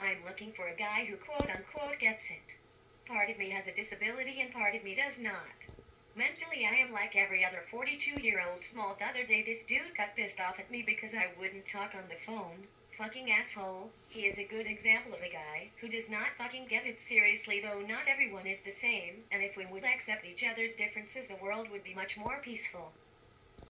I'm looking for a guy who quote unquote gets it. Part of me has a disability and part of me does not. Mentally, I am like every other 42 year old small. The other day, this dude got pissed off at me because I wouldn't talk on the phone. Fucking asshole. He is a good example of a guy who does not fucking get it seriously, though not everyone is the same, and if we would accept each other's differences, the world would be much more peaceful.